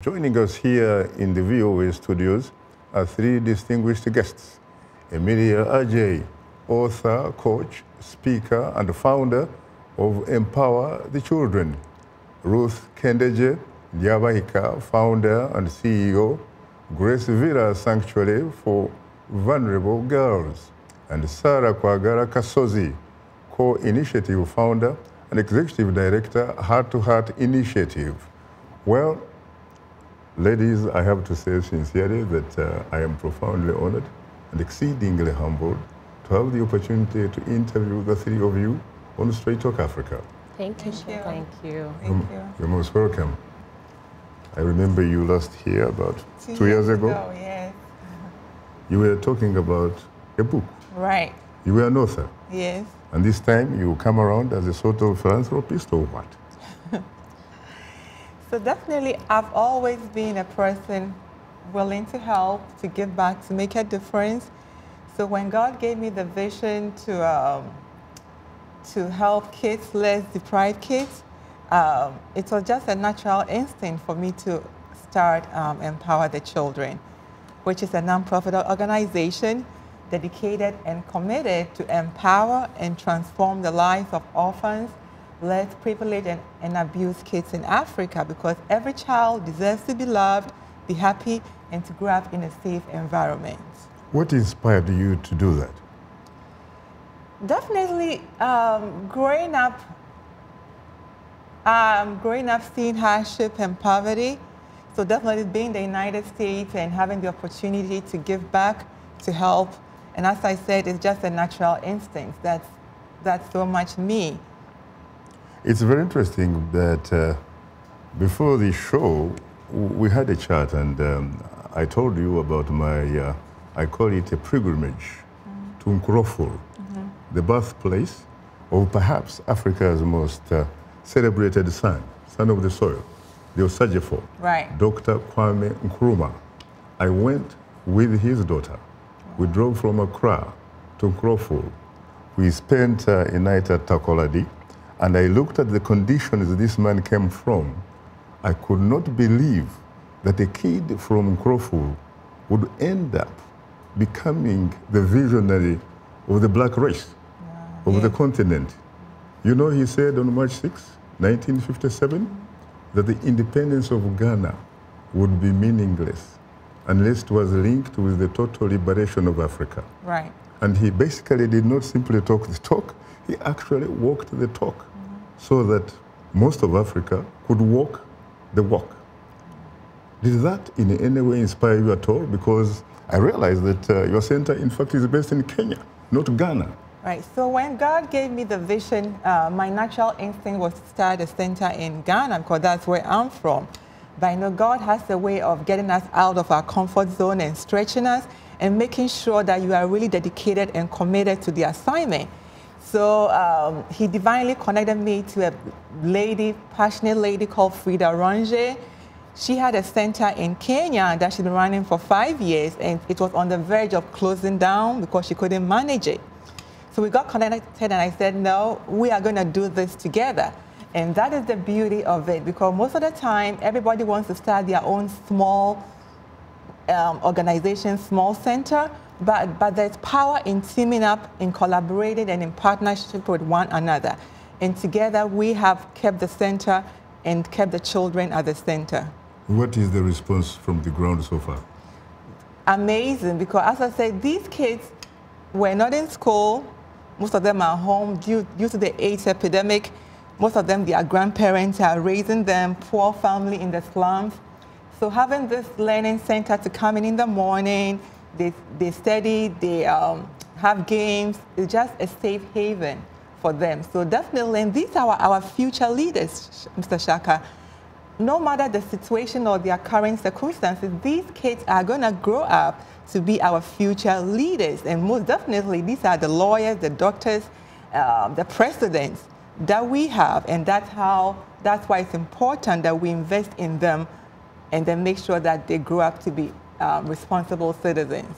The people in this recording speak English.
Joining us here in the VOA studios are three distinguished guests. Emilia Adjei, author, coach, speaker, and founder of Empower the Children. Ruth Kendeje Diabahika, founder and CEO, Grace Villa Sanctuary for Vulnerable Girls. And Sarah Kwagara Kasozi, co-initiative founder and executive director, Heart to Heart Initiative. Well, Ladies, I have to say sincerely that uh, I am profoundly honored and exceedingly humbled to have the opportunity to interview the three of you on Straight Talk Africa. Thank you. Thank you. Thank you. Thank you. You're most welcome. I remember you last here about two, two years, ago. ago. Yes. You were talking about a book. Right. You were an author. Yes. And this time you come around as a sort of philanthropist or what? So definitely, I've always been a person willing to help, to give back, to make a difference. So when God gave me the vision to, um, to help kids, less deprived kids, um, it was just a natural instinct for me to start um, Empower the Children, which is a nonprofit organization dedicated and committed to empower and transform the lives of orphans, less privileged and, and abused kids in Africa because every child deserves to be loved, be happy, and to grow up in a safe environment. What inspired you to do that? Definitely um, growing up, um, growing up seeing hardship and poverty. So definitely being in the United States and having the opportunity to give back, to help. And as I said, it's just a natural instinct. That's, that's so much me. It's very interesting that uh, before the show, we had a chat, and um, I told you about my, uh, I call it a pilgrimage mm. to Nkroful, mm -hmm. the birthplace of perhaps Africa's most uh, celebrated son, son of the soil, the Osagyefo, right. Dr. Kwame Nkrumah. I went with his daughter. We drove from Accra to Nkroful. We spent uh, a night at Takoradi and I looked at the conditions this man came from. I could not believe that a kid from Nkroful would end up becoming the visionary of the black race of yeah. the continent. You know, he said on March 6, 1957, that the independence of Ghana would be meaningless unless it was linked with the total liberation of Africa. Right. And he basically did not simply talk the talk, he actually walked the talk so that most of Africa could walk the walk. Did that in any way inspire you at all? Because I realized that uh, your center, in fact, is based in Kenya, not Ghana. Right. So when God gave me the vision, uh, my natural instinct was to start a center in Ghana because that's where I'm from. But I know God has a way of getting us out of our comfort zone and stretching us and making sure that you are really dedicated and committed to the assignment. So um, he divinely connected me to a lady, passionate lady called Frida Ronje. She had a center in Kenya that she'd been running for five years, and it was on the verge of closing down because she couldn't manage it. So we got connected, and I said, no, we are going to do this together. And that is the beauty of it, because most of the time, everybody wants to start their own small um, organization, small center, but, but there's power in teaming up, in collaborating, and in partnership with one another. And together we have kept the center and kept the children at the center. What is the response from the ground so far? Amazing, because as I said, these kids were not in school. Most of them are home due, due to the AIDS epidemic. Most of them, their grandparents are raising them, poor family in the slums. So having this learning center to come in in the morning, they, they study, they um, have games. It's just a safe haven for them. So definitely, and these are our, future leaders, Mr. Shaka. No matter the situation or their current circumstances, these kids are going to grow up to be our future leaders. And most definitely, these are the lawyers, the doctors, um, the presidents that we have. And that's how, that's why it's important that we invest in them and then make sure that they grow up to be um, responsible citizens.